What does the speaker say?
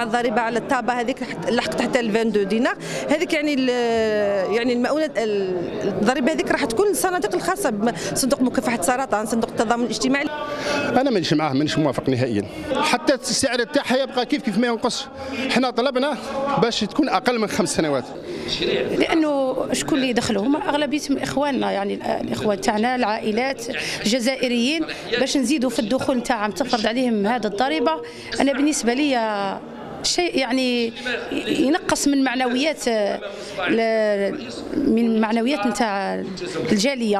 رفع الضريبه على الطابه هذيك لحقت حتى ال 22 دينار هذيك يعني يعني المؤونة الضريبة هذيك راح تكون الصناديق الخاصة بصندوق مكافحة السرطان صندوق التضامن الاجتماعي. أنا مانيش معاه مانيش موافق نهائيا. حتى السعر تاعها يبقى كيف كيف ما ينقص. حنا طلبنا باش تكون أقل من خمس سنوات. لأنه شكون اللي يدخلوا هما اغلبيتهم إخواننا يعني الاخوان تاعنا العائلات الجزائريين. باش نزيدوا في الدخول نتاعهم تفرض عليهم هذا الضريبة أنا بالنسبة لي شيء يعني ينقص من معنويات من معنويات نتاع الجالية.